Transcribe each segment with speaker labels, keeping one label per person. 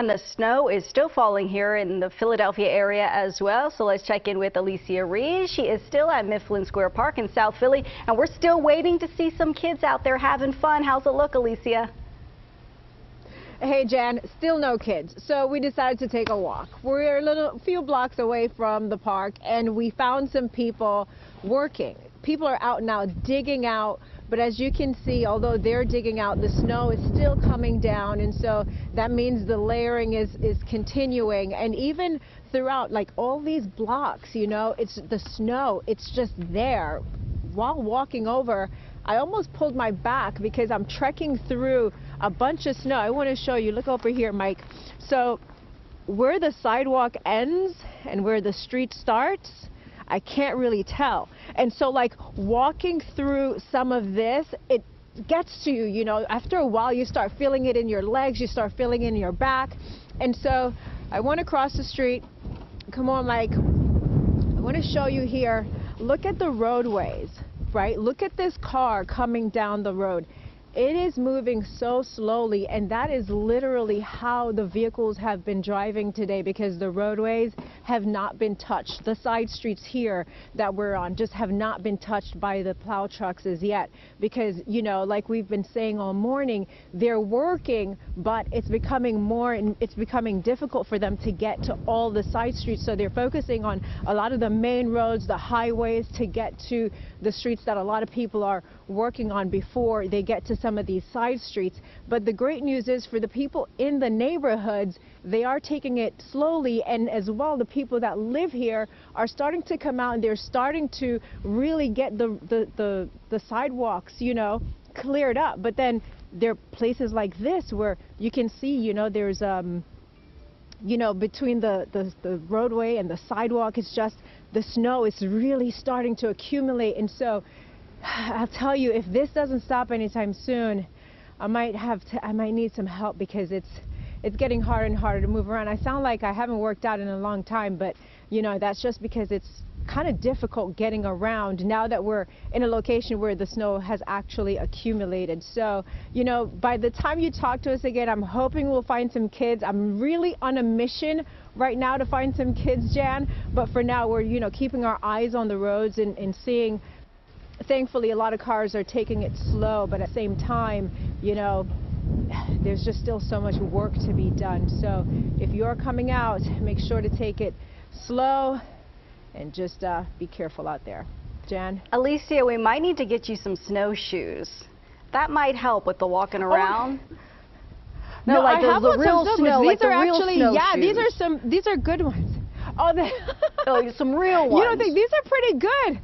Speaker 1: And the snow is still falling here in the Philadelphia area as well. So let's check in with Alecia Reid. She is still at Mifflin Square Park in South Philly, and we're still waiting to see some kids out there having fun. How's it look, Alecia?
Speaker 2: Hey Jan, still no kids, so we decided to take a walk. We're a little few blocks away from the park and we found some people working. People are out now digging out, but as you can see, although they're digging out, the snow is still coming down and so that means the layering is, is continuing and even throughout like all these blocks, you know, it's the snow, it's just there. While walking over, I almost pulled my back because I'm trekking through a bunch of snow. I want to show you. Look over here, Mike. So where the sidewalk ends and where the street starts, I can't really tell. And so like walking through some of this, it gets to you, you know, after a while you start feeling it in your legs, you start feeling it in your back. And so I went across the street. Come on, Mike. I want to show you here. Look at the roadways right? Look at this car coming down the road. It is moving so slowly, and that is literally how the vehicles have been driving today because the roadways have not been touched. The side streets here that we're on just have not been touched by the plow trucks as yet because, you know, like we've been saying all morning, they're working, but it's becoming more and it's becoming difficult for them to get to all the side streets. So they're focusing on a lot of the main roads, the highways to get to the streets that a lot of people are working on before they get to some of these side streets. But the great news is for the people in the neighborhoods, they are taking it slowly and as well the people that live here are starting to come out and they're starting to really get the, the, the, the sidewalks, you know, cleared up. But then there are places like this where you can see, you know, there's um, you know, between the, the, the, roadway and the sidewalk, it's just the snow is really starting to accumulate. And so I'll tell you, if this doesn't stop anytime soon, I might have to, I might need some help because it's, it's getting harder and harder to move around. I sound like I haven't worked out in a long time, but you know, that's just because it's kind of difficult getting around now that we're in a location where the snow has actually accumulated. So, you know, by the time you talk to us again, I'm hoping we'll find some kids. I'm really on a mission right now to find some kids, Jan, but for now we're, you know, keeping our eyes on the roads and, and seeing thankfully a lot of cars are taking it slow, but at the same time, you know, there's just still so much work to be done. So if you're coming out, make sure to take it slow and just uh, be careful out there. Jan?
Speaker 1: Alecia, we might need to get you some snowshoes. That might help with the walking oh, around. Oh.
Speaker 2: No, no, like I have the real snow. These like are the actually, yeah, shoes. these are some, these are good ones. Oh,
Speaker 1: oh, some real ones.
Speaker 2: You don't think these are pretty good?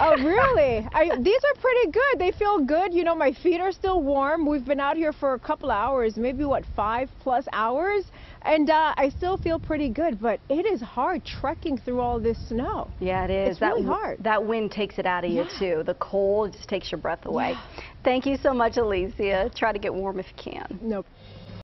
Speaker 2: Oh, really? I, these are pretty good. They feel good. You know, my feet are still warm. We've been out here for a couple hours, maybe what, five plus hours? And uh, I still feel pretty good, but it is hard trekking through all this snow.
Speaker 1: Yeah, it is.
Speaker 2: It's that, really hard.
Speaker 1: That wind takes it out of yeah. you, too. The cold just takes your breath away. Yeah. Thank you so much, Alecia. Try to get warm if you can.
Speaker 2: Nope.